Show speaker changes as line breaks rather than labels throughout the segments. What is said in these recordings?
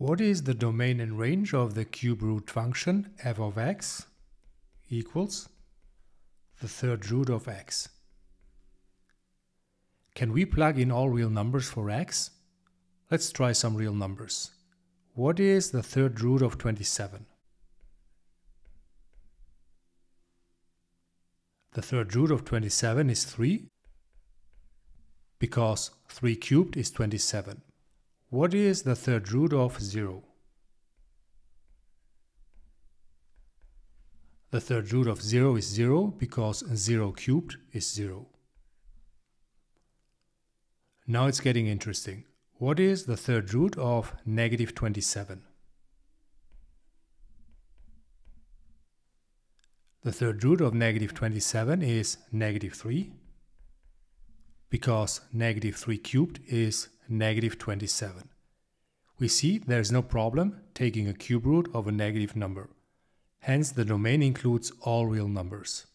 What is the domain and range of the cube root function f of x equals the third root of x? Can we plug in all real numbers for x? Let's try some real numbers. What is the third root of 27? The third root of 27 is 3 because 3 cubed is 27. What is the third root of 0? The third root of 0 is 0 because 0 cubed is 0. Now it's getting interesting. What is the third root of negative 27? The third root of negative 27 is negative 3 because negative 3 cubed is negative 27. We see there is no problem taking a cube root of a negative number. Hence the domain includes all real numbers.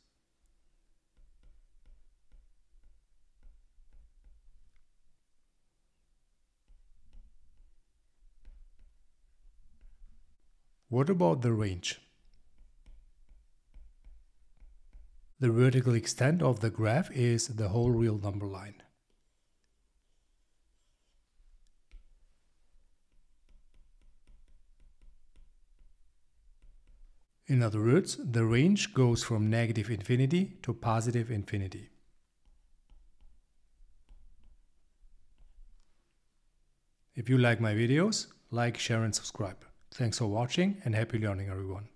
What about the range? The vertical extent of the graph is the whole real number line. In other words, the range goes from negative infinity to positive infinity. If you like my videos, like, share and subscribe. Thanks for watching and happy learning everyone.